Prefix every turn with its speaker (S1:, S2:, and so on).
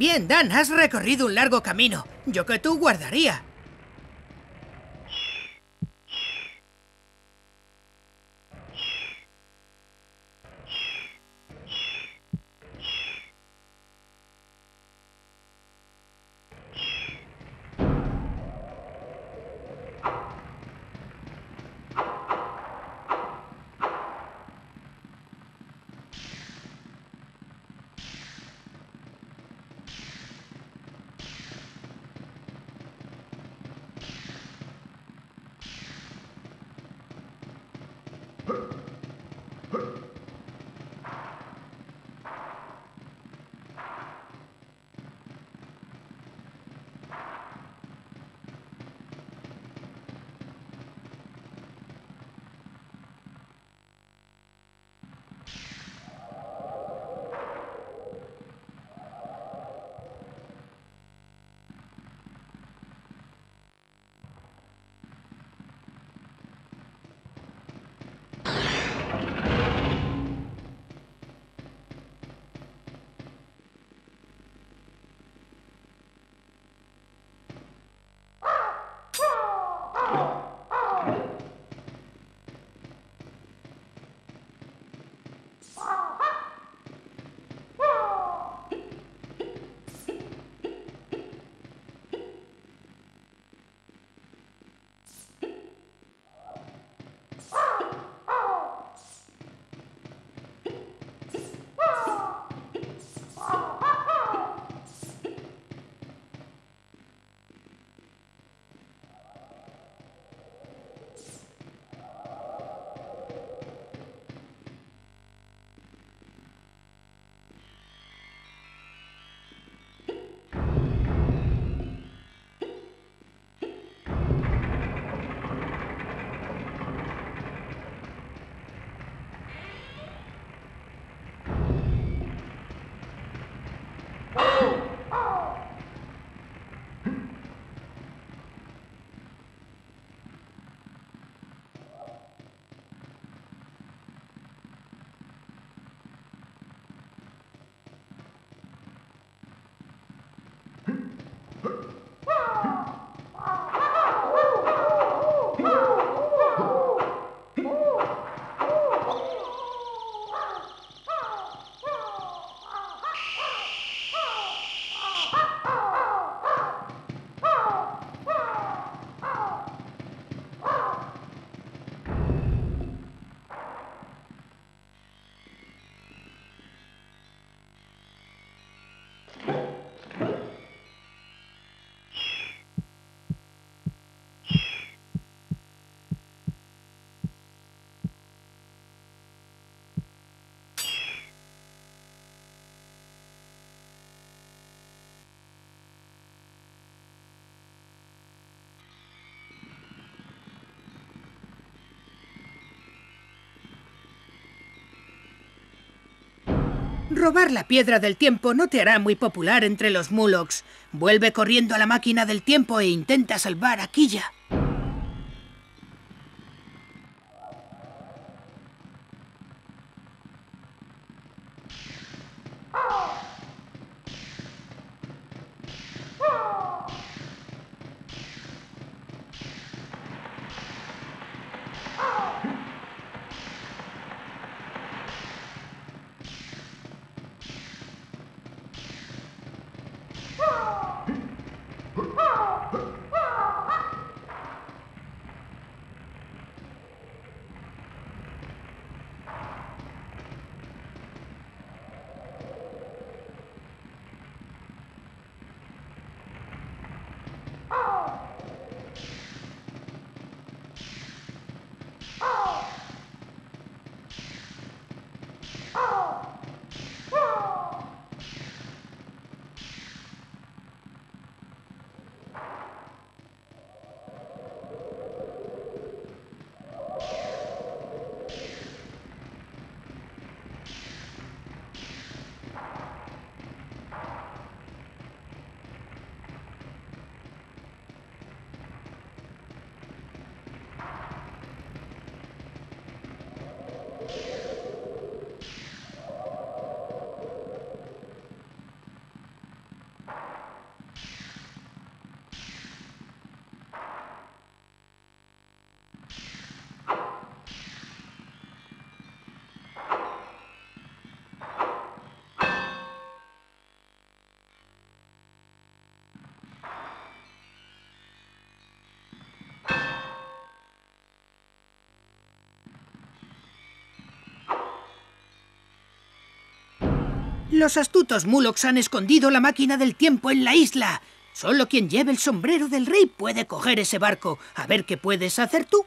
S1: Bien, Dan, has recorrido un largo camino. Yo que tú guardaría. Robar la piedra del tiempo no te hará muy popular entre los Muloks. Vuelve corriendo a la máquina del tiempo e intenta salvar a Killa. Oh. Los astutos Mulox han escondido la máquina del tiempo en la isla. Solo quien lleve el sombrero del rey puede coger ese barco. A ver qué puedes hacer tú.